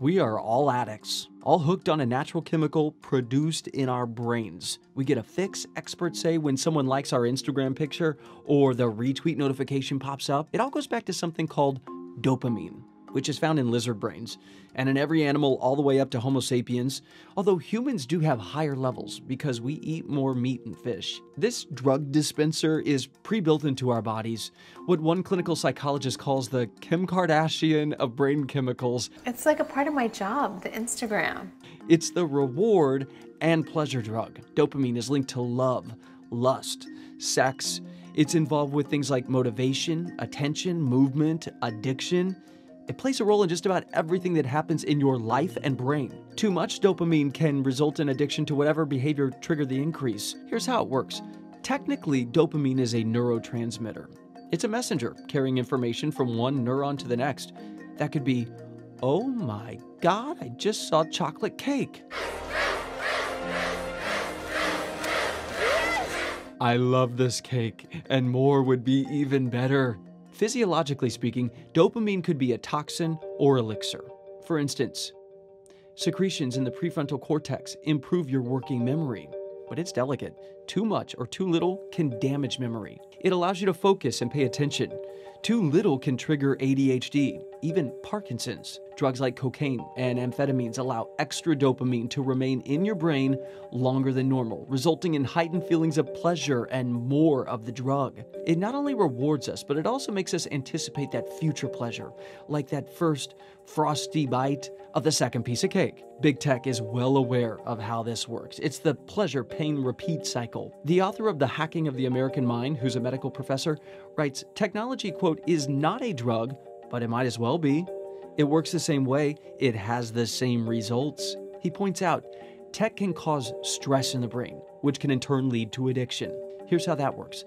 We are all addicts, all hooked on a natural chemical produced in our brains. We get a fix, experts say, when someone likes our Instagram picture or the retweet notification pops up. It all goes back to something called dopamine which is found in lizard brains, and in every animal all the way up to Homo sapiens, although humans do have higher levels because we eat more meat and fish. This drug dispenser is pre built into our bodies, what one clinical psychologist calls the Kim Kardashian of brain chemicals. It's like a part of my job, the Instagram. It's the reward and pleasure drug. Dopamine is linked to love, lust, sex. It's involved with things like motivation, attention, movement, addiction. It plays a role in just about everything that happens in your life and brain. Too much dopamine can result in addiction to whatever behavior triggered the increase. Here's how it works. Technically, dopamine is a neurotransmitter. It's a messenger carrying information from one neuron to the next. That could be, oh my god, I just saw chocolate cake. I love this cake, and more would be even better. Physiologically speaking, dopamine could be a toxin or elixir. For instance, secretions in the prefrontal cortex improve your working memory, but it's delicate. Too much or too little can damage memory. It allows you to focus and pay attention. Too little can trigger ADHD, even Parkinson's. Drugs like cocaine and amphetamines allow extra dopamine to remain in your brain longer than normal, resulting in heightened feelings of pleasure and more of the drug. It not only rewards us, but it also makes us anticipate that future pleasure, like that first frosty bite of the second piece of cake. Big Tech is well aware of how this works. It's the pleasure pain repeat cycle. The author of The Hacking of the American Mind, who's a medical professor, writes Technology, quote, is not a drug, but it might as well be. It works the same way, it has the same results. He points out tech can cause stress in the brain, which can in turn lead to addiction. Here's how that works.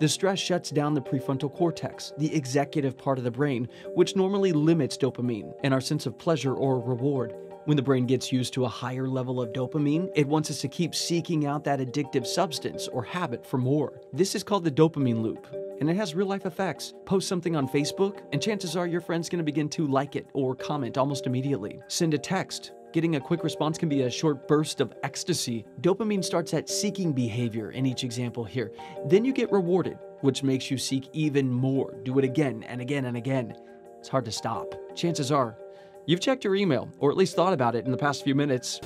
The stress shuts down the prefrontal cortex, the executive part of the brain, which normally limits dopamine and our sense of pleasure or reward. When the brain gets used to a higher level of dopamine, it wants us to keep seeking out that addictive substance or habit for more. This is called the dopamine loop, and it has real life effects. Post something on Facebook, and chances are your friend's gonna begin to like it or comment almost immediately. Send a text. Getting a quick response can be a short burst of ecstasy. Dopamine starts at seeking behavior in each example here. Then you get rewarded, which makes you seek even more. Do it again and again and again. It's hard to stop. Chances are You've checked your email, or at least thought about it in the past few minutes.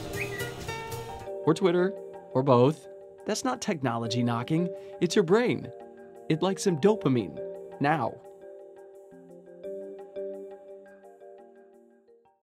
Or Twitter, or both. That's not technology knocking, it's your brain. It likes some dopamine. Now.